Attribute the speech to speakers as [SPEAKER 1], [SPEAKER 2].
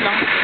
[SPEAKER 1] escuela.